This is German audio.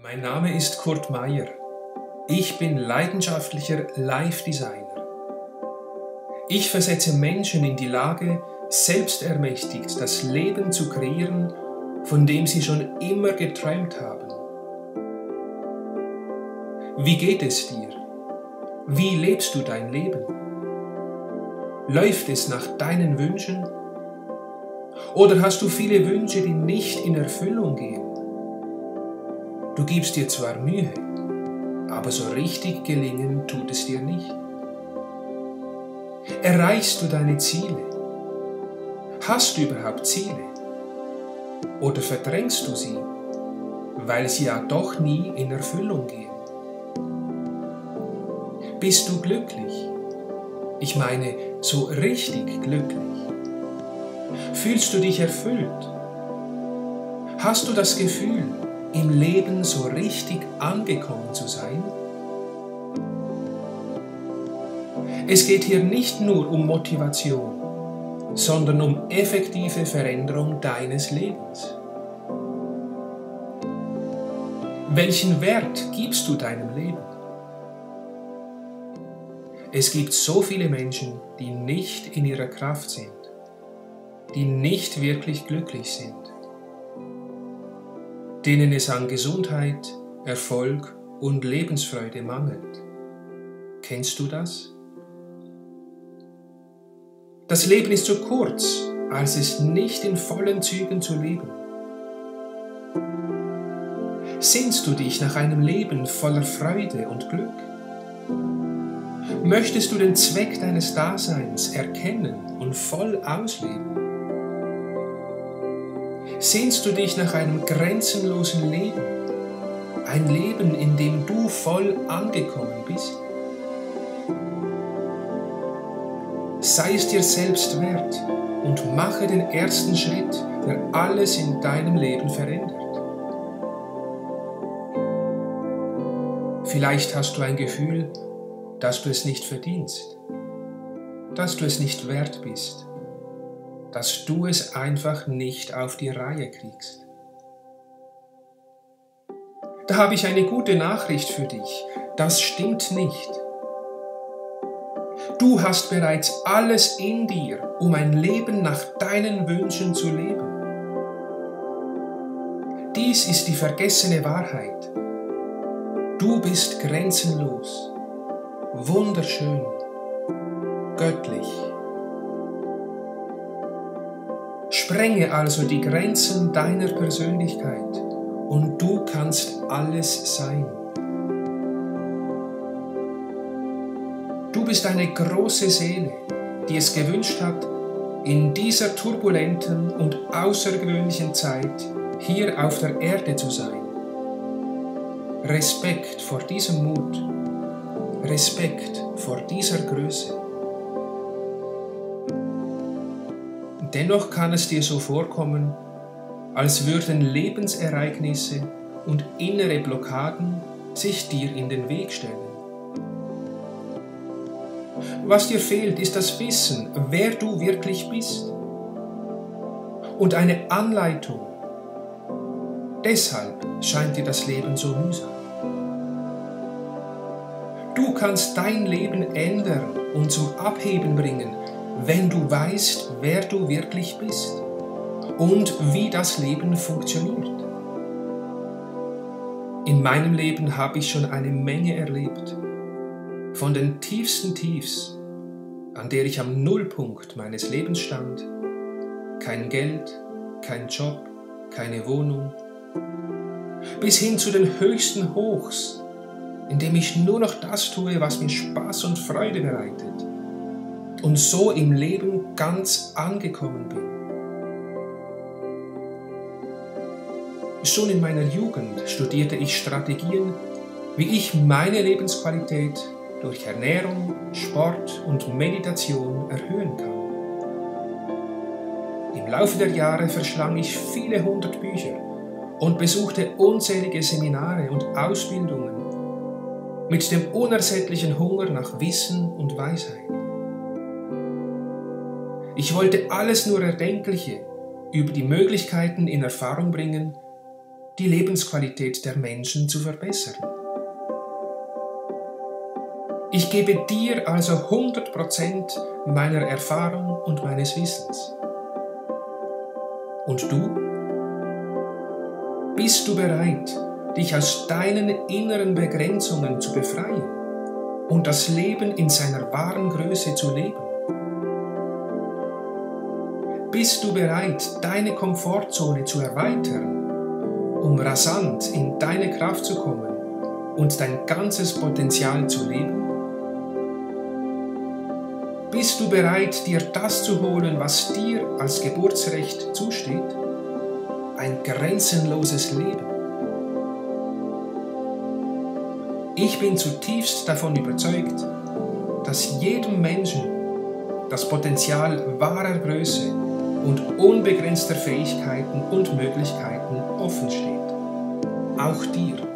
Mein Name ist Kurt Meyer. Ich bin leidenschaftlicher Live-Designer. Ich versetze Menschen in die Lage, selbstermächtigt das Leben zu kreieren, von dem sie schon immer geträumt haben. Wie geht es dir? Wie lebst du dein Leben? Läuft es nach deinen Wünschen? Oder hast du viele Wünsche, die nicht in Erfüllung gehen? Du gibst dir zwar Mühe, aber so richtig gelingen tut es dir nicht. Erreichst du deine Ziele? Hast du überhaupt Ziele? Oder verdrängst du sie, weil sie ja doch nie in Erfüllung gehen? Bist du glücklich? Ich meine, so richtig glücklich. Fühlst du dich erfüllt? Hast du das Gefühl, im Leben so richtig angekommen zu sein? Es geht hier nicht nur um Motivation, sondern um effektive Veränderung deines Lebens. Welchen Wert gibst du deinem Leben? Es gibt so viele Menschen, die nicht in ihrer Kraft sind, die nicht wirklich glücklich sind denen es an Gesundheit, Erfolg und Lebensfreude mangelt. Kennst du das? Das Leben ist zu kurz, als es nicht in vollen Zügen zu leben. Sehnst du dich nach einem Leben voller Freude und Glück? Möchtest du den Zweck deines Daseins erkennen und voll ausleben? Sehnst du dich nach einem grenzenlosen Leben? Ein Leben, in dem du voll angekommen bist? Sei es dir selbst wert und mache den ersten Schritt, der alles in deinem Leben verändert. Vielleicht hast du ein Gefühl, dass du es nicht verdienst, dass du es nicht wert bist dass du es einfach nicht auf die Reihe kriegst. Da habe ich eine gute Nachricht für dich. Das stimmt nicht. Du hast bereits alles in dir, um ein Leben nach deinen Wünschen zu leben. Dies ist die vergessene Wahrheit. Du bist grenzenlos, wunderschön, göttlich. Sprenge also die Grenzen deiner Persönlichkeit und du kannst alles sein. Du bist eine große Seele, die es gewünscht hat, in dieser turbulenten und außergewöhnlichen Zeit hier auf der Erde zu sein. Respekt vor diesem Mut, Respekt vor dieser Größe. Dennoch kann es dir so vorkommen, als würden Lebensereignisse und innere Blockaden sich dir in den Weg stellen. Was dir fehlt, ist das Wissen, wer du wirklich bist und eine Anleitung. Deshalb scheint dir das Leben so mühsam. Du kannst dein Leben ändern und zum Abheben bringen, wenn du weißt, wer du wirklich bist und wie das Leben funktioniert. In meinem Leben habe ich schon eine Menge erlebt. Von den tiefsten Tiefs, an der ich am Nullpunkt meines Lebens stand, kein Geld, kein Job, keine Wohnung, bis hin zu den höchsten Hochs, in dem ich nur noch das tue, was mir Spaß und Freude bereitet und so im Leben ganz angekommen bin. Schon in meiner Jugend studierte ich Strategien, wie ich meine Lebensqualität durch Ernährung, Sport und Meditation erhöhen kann. Im Laufe der Jahre verschlang ich viele hundert Bücher und besuchte unzählige Seminare und Ausbildungen mit dem unersättlichen Hunger nach Wissen und Weisheit. Ich wollte alles nur Erdenkliche über die Möglichkeiten in Erfahrung bringen, die Lebensqualität der Menschen zu verbessern. Ich gebe dir also 100% meiner Erfahrung und meines Wissens. Und du? Bist du bereit, dich aus deinen inneren Begrenzungen zu befreien und das Leben in seiner wahren Größe zu leben? Bist du bereit, deine Komfortzone zu erweitern, um rasant in deine Kraft zu kommen und dein ganzes Potenzial zu leben? Bist du bereit, dir das zu holen, was dir als Geburtsrecht zusteht? Ein grenzenloses Leben. Ich bin zutiefst davon überzeugt, dass jedem Menschen das Potenzial wahrer Größe und unbegrenzter Fähigkeiten und Möglichkeiten offen steht. Auch dir.